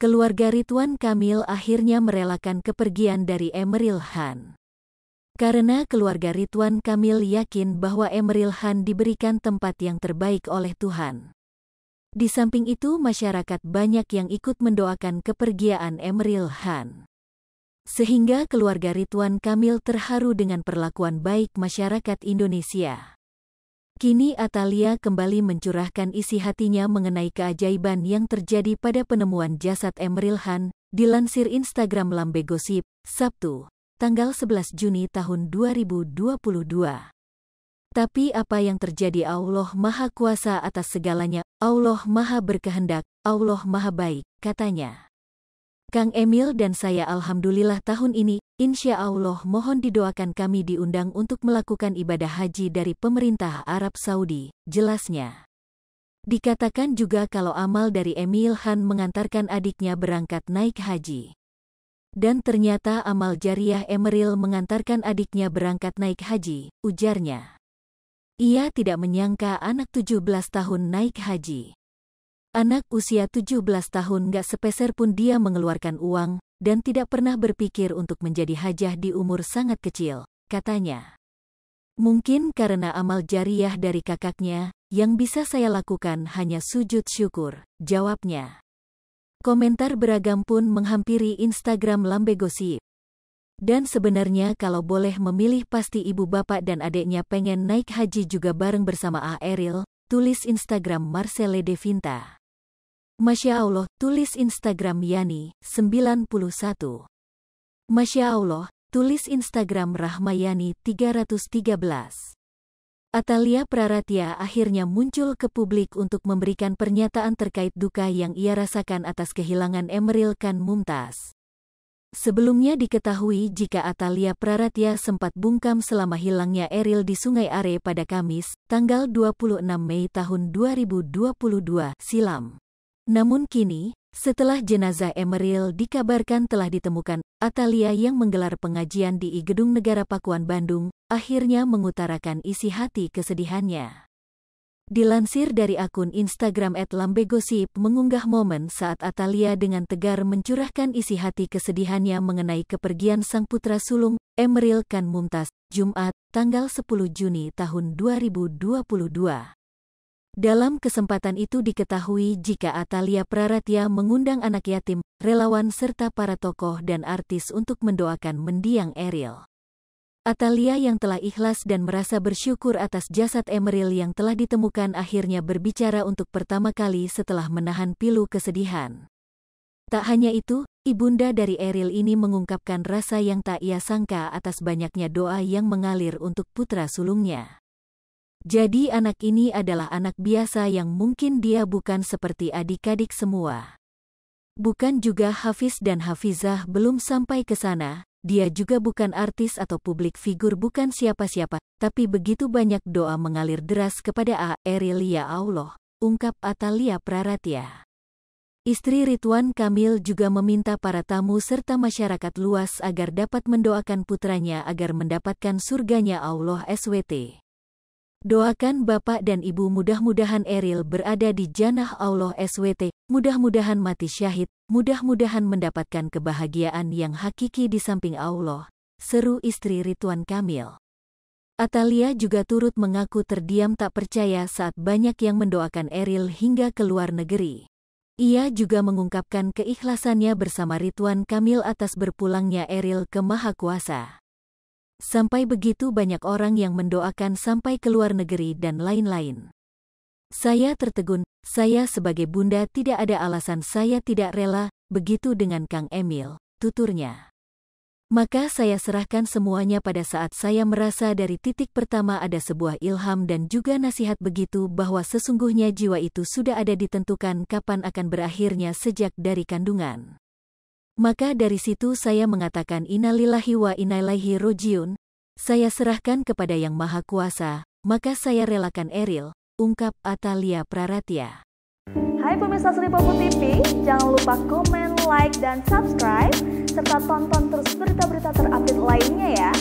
keluarga Ridwan Kamil akhirnya merelakan kepergian dari Emeril Han. Karena keluarga Ridwan Kamil yakin bahwa Emeril Han diberikan tempat yang terbaik oleh Tuhan. Di samping itu masyarakat banyak yang ikut mendoakan kepergian Emeril Han. Sehingga keluarga Ridwan Kamil terharu dengan perlakuan baik masyarakat Indonesia. Kini Atalia kembali mencurahkan isi hatinya mengenai keajaiban yang terjadi pada penemuan jasad Emeril Han, dilansir Instagram Lambe Gosip, Sabtu, tanggal 11 Juni tahun 2022. Tapi apa yang terjadi Allah Maha Kuasa atas segalanya, Allah Maha Berkehendak, Allah Maha Baik, katanya. Kang Emil dan saya Alhamdulillah tahun ini, insya Allah mohon didoakan kami diundang untuk melakukan ibadah haji dari pemerintah Arab Saudi, jelasnya. Dikatakan juga kalau amal dari Emil Han mengantarkan adiknya berangkat naik haji. Dan ternyata amal jariah Emeril mengantarkan adiknya berangkat naik haji, ujarnya. Ia tidak menyangka anak 17 tahun naik haji. Anak usia 17 tahun gak sepeser pun dia mengeluarkan uang, dan tidak pernah berpikir untuk menjadi hajah di umur sangat kecil, katanya. Mungkin karena amal jariah dari kakaknya, yang bisa saya lakukan hanya sujud syukur, jawabnya. Komentar beragam pun menghampiri Instagram Lambe Gosip. Dan sebenarnya kalau boleh memilih pasti ibu bapak dan adiknya pengen naik haji juga bareng bersama A. Eril, tulis Instagram Marcele Devinta. Masya Allah, tulis Instagram Yani, 91. Masya Allah, tulis Instagram Rahmayani 313. Atalia Praratia akhirnya muncul ke publik untuk memberikan pernyataan terkait duka yang ia rasakan atas kehilangan Emeril Khan Mumtaz. Sebelumnya diketahui jika Atalia Praratia sempat bungkam selama hilangnya Eril di Sungai Are pada Kamis, tanggal 26 Mei tahun 2022 silam. Namun kini, setelah jenazah Emeril dikabarkan telah ditemukan, Atalia yang menggelar pengajian di Gedung Negara Pakuan Bandung, akhirnya mengutarakan isi hati kesedihannya. Dilansir dari akun Instagram @lambegosip mengunggah momen saat Atalia dengan tegar mencurahkan isi hati kesedihannya mengenai kepergian sang putra sulung, Emeril Khan Mumtaz, Jumat, tanggal 10 Juni tahun 2022. Dalam kesempatan itu diketahui jika Atalia Praratia mengundang anak yatim, relawan serta para tokoh dan artis untuk mendoakan mendiang Eril. Atalia yang telah ikhlas dan merasa bersyukur atas jasad Emeril yang telah ditemukan akhirnya berbicara untuk pertama kali setelah menahan pilu kesedihan. Tak hanya itu, ibunda dari Eril ini mengungkapkan rasa yang tak ia sangka atas banyaknya doa yang mengalir untuk putra sulungnya. Jadi anak ini adalah anak biasa yang mungkin dia bukan seperti adik-adik semua. Bukan juga Hafiz dan Hafizah belum sampai ke sana, dia juga bukan artis atau publik figur bukan siapa-siapa, tapi begitu banyak doa mengalir deras kepada A. Eril ya Allah, ungkap Atalia Praratia. Istri Ridwan Kamil juga meminta para tamu serta masyarakat luas agar dapat mendoakan putranya agar mendapatkan surganya Allah SWT. Doakan Bapak dan Ibu mudah-mudahan Eril berada di janah Allah SWT, mudah-mudahan mati syahid, mudah-mudahan mendapatkan kebahagiaan yang hakiki di samping Allah, seru istri Ridwan Kamil. Atalia juga turut mengaku terdiam tak percaya saat banyak yang mendoakan Eril hingga ke luar negeri. Ia juga mengungkapkan keikhlasannya bersama Ridwan Kamil atas berpulangnya Eril ke Maha Kuasa. Sampai begitu banyak orang yang mendoakan sampai ke luar negeri dan lain-lain. Saya tertegun, saya sebagai bunda tidak ada alasan saya tidak rela, begitu dengan Kang Emil, tuturnya. Maka saya serahkan semuanya pada saat saya merasa dari titik pertama ada sebuah ilham dan juga nasihat begitu bahwa sesungguhnya jiwa itu sudah ada ditentukan kapan akan berakhirnya sejak dari kandungan. Maka dari situ saya mengatakan innalillahi wa innaillahi rojiun, saya serahkan kepada Yang Maha Kuasa, maka saya relakan Eril, ungkap Atalia Praratia. Hai pemirsa Seripopo TV, jangan lupa komen, like, dan subscribe, serta tonton terus berita-berita terupdate lainnya ya.